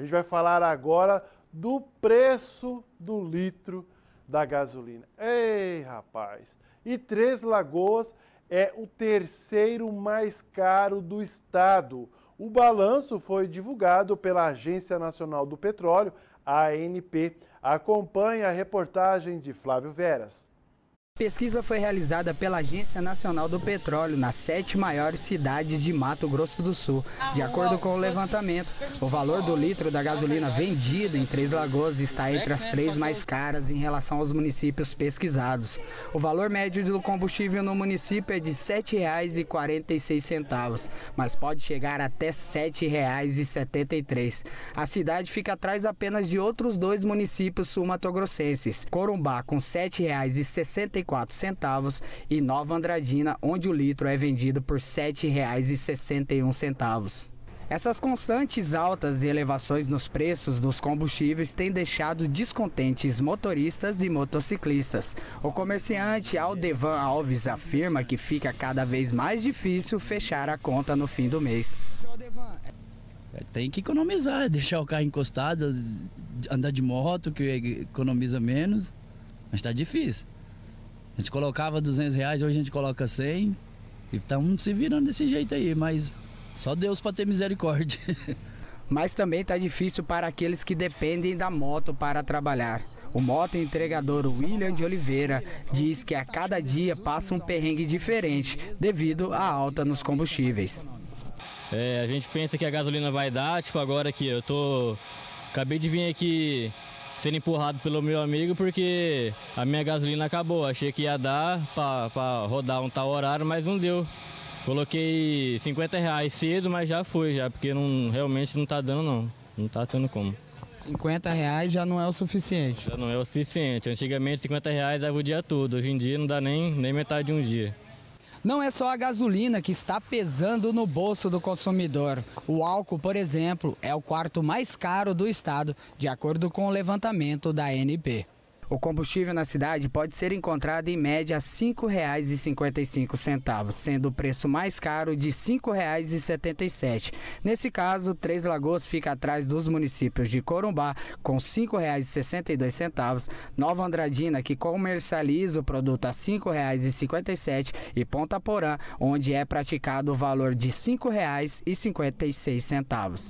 A gente vai falar agora do preço do litro da gasolina. Ei, rapaz! E Três Lagoas é o terceiro mais caro do estado. O balanço foi divulgado pela Agência Nacional do Petróleo, ANP. Acompanhe a reportagem de Flávio Veras. Pesquisa foi realizada pela Agência Nacional do Petróleo nas sete maiores cidades de Mato Grosso do Sul. De acordo com o levantamento, o valor do litro da gasolina vendida em Três Lagoas está entre as três mais caras em relação aos municípios pesquisados. O valor médio do combustível no município é de R$ 7,46, mas pode chegar até R$ 7,73. A cidade fica atrás apenas de outros dois municípios sul-matogrossenses, Corumbá com R$ 7,64 centavos e Nova Andradina, onde o litro é vendido por R$ 7,61. Essas constantes altas e elevações nos preços dos combustíveis têm deixado descontentes motoristas e motociclistas. O comerciante Aldevan Alves afirma que fica cada vez mais difícil fechar a conta no fim do mês. É, tem que economizar, deixar o carro encostado, andar de moto, que economiza menos, mas está difícil. A gente colocava 200 reais, hoje a gente coloca 100 e estamos se virando desse jeito aí, mas só Deus para ter misericórdia. Mas também está difícil para aqueles que dependem da moto para trabalhar. O moto entregador William de Oliveira diz que a cada dia passa um perrengue diferente devido à alta nos combustíveis. É, a gente pensa que a gasolina vai dar, tipo agora que eu tô acabei de vir aqui sendo empurrado pelo meu amigo porque a minha gasolina acabou. Achei que ia dar para rodar um tal horário, mas não deu. Coloquei 50 reais cedo, mas já foi já, porque não, realmente não tá dando não. Não tá tendo como. 50 reais já não é o suficiente? Já não é o suficiente. Antigamente 50 reais dava o dia todo. Hoje em dia não dá nem, nem metade de um dia. Não é só a gasolina que está pesando no bolso do consumidor. O álcool, por exemplo, é o quarto mais caro do estado, de acordo com o levantamento da ANP. O combustível na cidade pode ser encontrado em média R$ 5,55, sendo o preço mais caro de R$ 5,77. Nesse caso, Três Lagoas fica atrás dos municípios de Corumbá, com R$ 5,62, Nova Andradina, que comercializa o produto a R$ 5,57, e Ponta Porã, onde é praticado o valor de R$ 5,56.